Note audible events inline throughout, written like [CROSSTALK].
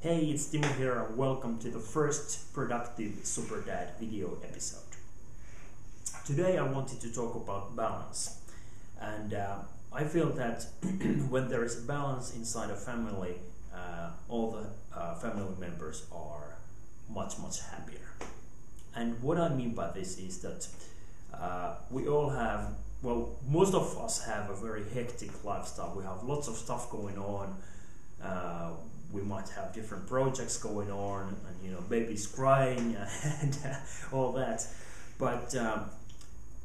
Hey, it's Timo here and welcome to the first productive Super Dad video episode. Today I wanted to talk about balance and uh, I feel that [CLEARS THROAT] when there is a balance inside a family, uh, all the uh, family members are much much happier. And what I mean by this is that uh, we all have well, most of us have a very hectic lifestyle. We have lots of stuff going on. Uh, we might have different projects going on, and you know, babies crying [LAUGHS] and all that. But um,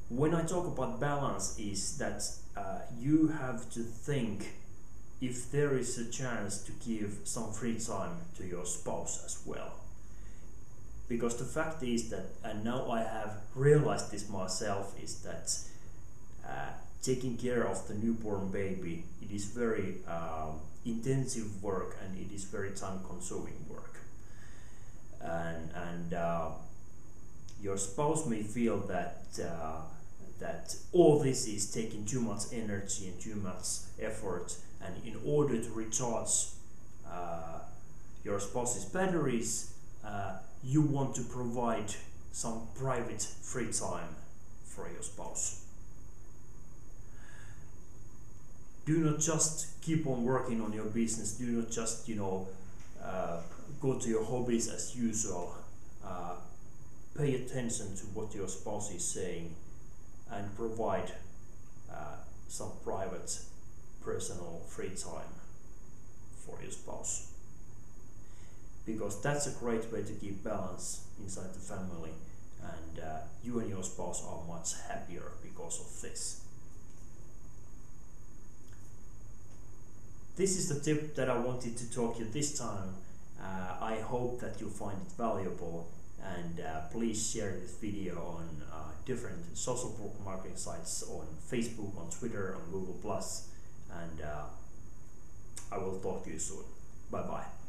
when I talk about balance, is that uh, you have to think if there is a chance to give some free time to your spouse as well. Because the fact is that, and now I have realized this myself, is that uh, taking care of the newborn baby, it is very um, intensive work and it is very time consuming work. And, and uh, your spouse may feel that uh, that all this is taking too much energy and too much effort. And in order to recharge uh, your spouse's batteries uh, you want to provide some private free time for your spouse do not just keep on working on your business do not just you know uh, go to your hobbies as usual. Uh, pay attention to what your spouse is saying and provide uh, some private personal free time for your spouse. Because that's a great way to keep balance inside the family and uh, you and your spouse are much happier because of this this is the tip that I wanted to talk you this time. Uh, I hope that you find it valuable and uh, please share this video on uh, different social marketing sites on Facebook, on Twitter, on Google Plus and uh, I will talk to you soon. Bye bye.